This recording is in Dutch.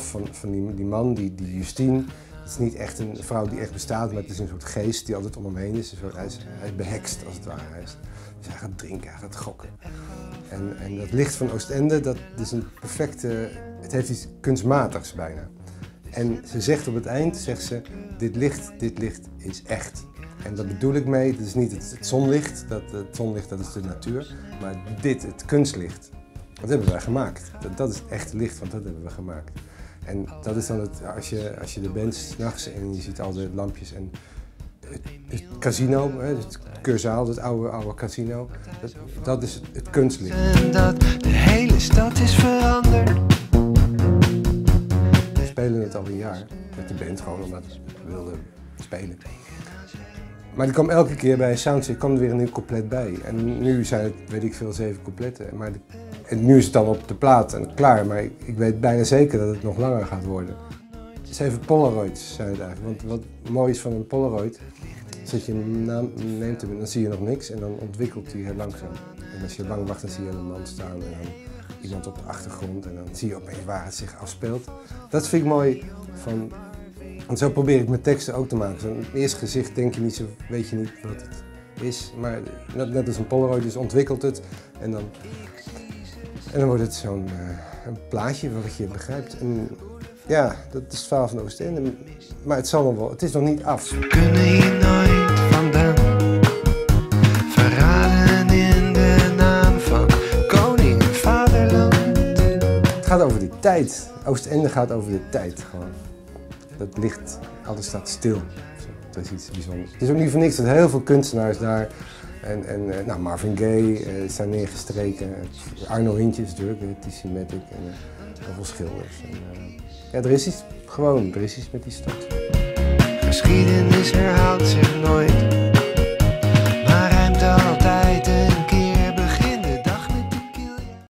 van, van die, man, die, die Justine. Het is niet echt een vrouw die echt bestaat, maar het is een soort geest die altijd om hem heen is. Soort, hij, is hij is behekst als het ware. Hij is, dus hij gaat drinken, hij gaat gokken. En, en dat licht van Oostende, dat is een perfecte, het heeft iets kunstmatigs bijna. En ze zegt op het eind, zegt ze, dit licht, dit licht is echt. En dat bedoel ik mee, het is niet het, zonlicht, dat, het zonlicht dat is de natuur, maar dit, het kunstlicht, dat hebben wij gemaakt. Dat, dat is het licht, want dat hebben we gemaakt. En dat is dan het, als je, als je er bent s'nachts en je ziet al de lampjes en het, het casino, het Curzaal, het oude, oude casino, dat, dat is het, het kunstlicht. En dat de hele stad is veranderd. We spelen het al een jaar met de band, gewoon omdat we wilden spelen. Maar er kwam elke keer bij een soundcheck kwam er weer een nieuw couplet bij. En nu zijn het, weet ik veel, zeven coupletten. Maar de- en nu is het dan op de plaat en klaar, maar ik, weet bijna zeker dat het nog langer gaat worden. Zeven Polaroids zijn het eigenlijk. Want wat mooi is van een Polaroid, is dat je een naam neemt hem en dan zie je nog niks en dan ontwikkelt hij heel langzaam. En als je lang wacht, dan zie je een man staan en dan iemand op de achtergrond en dan zie je opeens waar het zich afspeelt. Dat vind ik mooi van en zo probeer ik mijn teksten ook te maken. Zo'n eerste gezicht denk je niet zo, weet je niet wat het is. Maar net als een Polaroid, dus ontwikkelt het. En dan, en dan wordt het zo'n een plaatje wat je begrijpt. En ja, dat is het verhaal van Oostende. Maar het, zal nog wel, het is nog niet af. We kunnen hier nooit vandaan. Verraden in de naam van koning vaderland. Het gaat over de tijd. Oostende gaat over de tijd gewoon. Dat licht, alles staat stil. Dat is iets bijzonders. Het is ook niet voor niks dat heel veel kunstenaars daar en, en eh, nou, Marvin Gaye eh, zijn neergestreken. Arno Hintjes natuurlijk, de T-Matic en eh, heel veel schilders. En, eh, ja, er is iets, gewoon, er is iets met die stad. Geschiedenis herhaalt zich nooit.